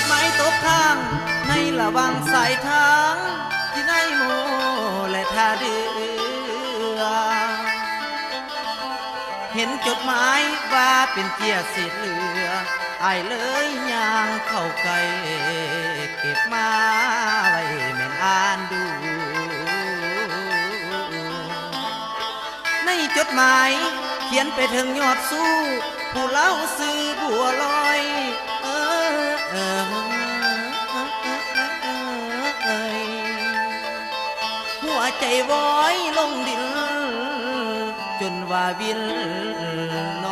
ดหมายตกข้าง ในระหว่างสายทางที่ในโมและท่าเดือเห็นจดหมายว่าเป็นเจียร์สีเหลืออายเลยยางเข้าไกลเก็บมาไว้แม่นอ่านดู ในจดหมายเขียนไปถึงยอดสู้ ผู้เล่าซื้อบัวลอย ใจว้อยลงดิน จนว่าวินน